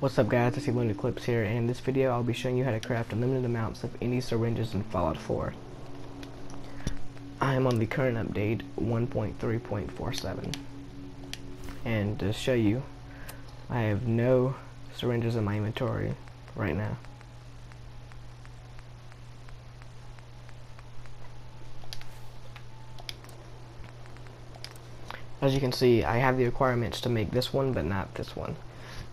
What's up guys, it's Alone Eclipse here, and in this video I'll be showing you how to craft unlimited amounts of any syringes in Fallout 4. I am on the current update 1.3.47 and to show you I have no syringes in my inventory right now. As you can see I have the requirements to make this one but not this one.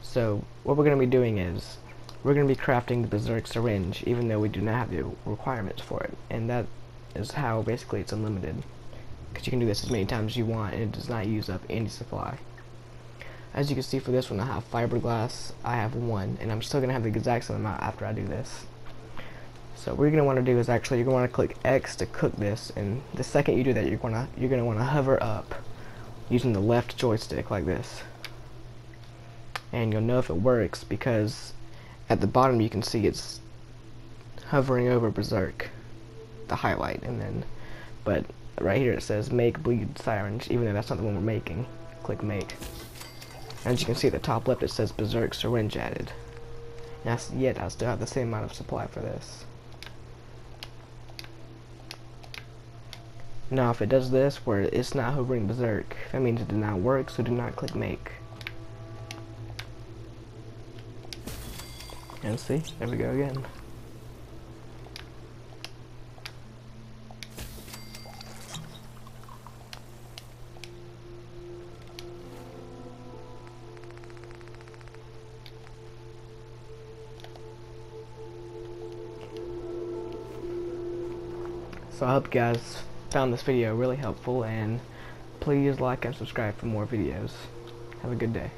So what we're going to be doing is we're going to be crafting the Berserk syringe even though we do not have the requirements for it and that is how basically it's unlimited because you can do this as many times as you want and it does not use up any supply. As you can see for this one I have fiberglass, I have one and I'm still going to have the exact same amount after I do this. So what you're going to want to do is actually you're going to want to click X to cook this and the second you do that you're going to you're going to want to hover up using the left joystick like this and you'll know if it works because at the bottom you can see it's hovering over Berserk the highlight and then but right here it says make bleed syringe even though that's not the one we're making. Click make. As you can see at the top left it says Berserk syringe added. Yes, yet I still have the same amount of supply for this. Now if it does this where it's not hovering Berserk that means it did not work so do not click make And see, there we go again. So I hope you guys found this video really helpful and please like and subscribe for more videos. Have a good day.